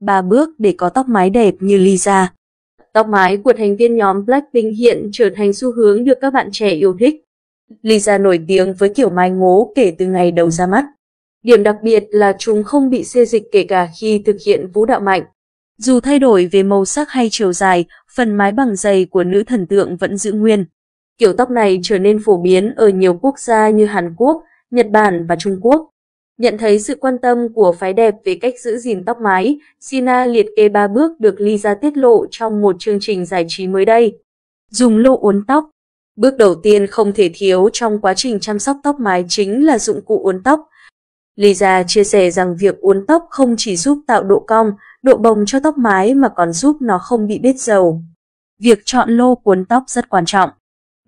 ba bước để có tóc mái đẹp như Lisa. Tóc mái của thành viên nhóm Blackpink hiện trở thành xu hướng được các bạn trẻ yêu thích. Lisa nổi tiếng với kiểu mái ngố kể từ ngày đầu ra mắt. Điểm đặc biệt là chúng không bị xê dịch kể cả khi thực hiện vũ đạo mạnh. Dù thay đổi về màu sắc hay chiều dài, phần mái bằng dày của nữ thần tượng vẫn giữ nguyên. Kiểu tóc này trở nên phổ biến ở nhiều quốc gia như Hàn Quốc, Nhật Bản và Trung Quốc. Nhận thấy sự quan tâm của phái đẹp về cách giữ gìn tóc mái, Sina liệt kê 3 bước được Lisa tiết lộ trong một chương trình giải trí mới đây. Dùng lô uốn tóc Bước đầu tiên không thể thiếu trong quá trình chăm sóc tóc mái chính là dụng cụ uốn tóc. Lisa chia sẻ rằng việc uốn tóc không chỉ giúp tạo độ cong, độ bồng cho tóc mái mà còn giúp nó không bị bết dầu. Việc chọn lô cuốn tóc rất quan trọng.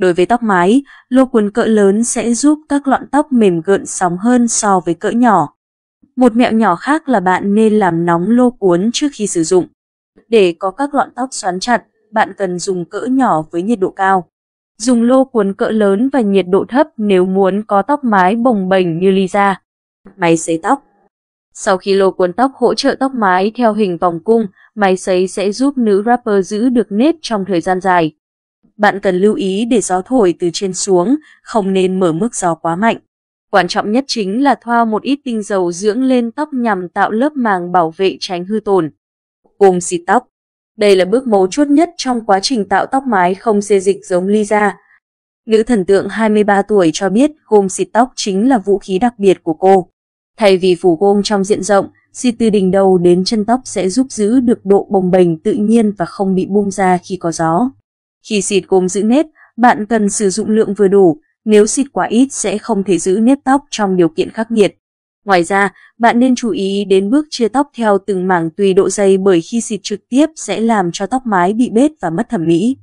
Đối với tóc mái, lô cuốn cỡ lớn sẽ giúp các lọn tóc mềm gợn sóng hơn so với cỡ nhỏ. Một mẹo nhỏ khác là bạn nên làm nóng lô cuốn trước khi sử dụng. Để có các lọn tóc xoắn chặt, bạn cần dùng cỡ nhỏ với nhiệt độ cao. Dùng lô cuốn cỡ lớn và nhiệt độ thấp nếu muốn có tóc mái bồng bềnh như Lisa. Máy sấy tóc Sau khi lô cuốn tóc hỗ trợ tóc mái theo hình vòng cung, máy sấy sẽ giúp nữ rapper giữ được nếp trong thời gian dài. Bạn cần lưu ý để gió thổi từ trên xuống, không nên mở mức gió quá mạnh. Quan trọng nhất chính là thoa một ít tinh dầu dưỡng lên tóc nhằm tạo lớp màng bảo vệ tránh hư tổn. Cùng xịt tóc đây là bước mấu chốt nhất trong quá trình tạo tóc mái không xê dịch giống Lisa. Nữ thần tượng 23 tuổi cho biết gôm xịt tóc chính là vũ khí đặc biệt của cô. Thay vì phủ gôm trong diện rộng, xịt từ đỉnh đầu đến chân tóc sẽ giúp giữ được độ bồng bềnh tự nhiên và không bị bung ra khi có gió. Khi xịt cốm giữ nếp, bạn cần sử dụng lượng vừa đủ, nếu xịt quá ít sẽ không thể giữ nếp tóc trong điều kiện khắc nghiệt. Ngoài ra, bạn nên chú ý đến bước chia tóc theo từng mảng tùy độ dày bởi khi xịt trực tiếp sẽ làm cho tóc mái bị bết và mất thẩm mỹ.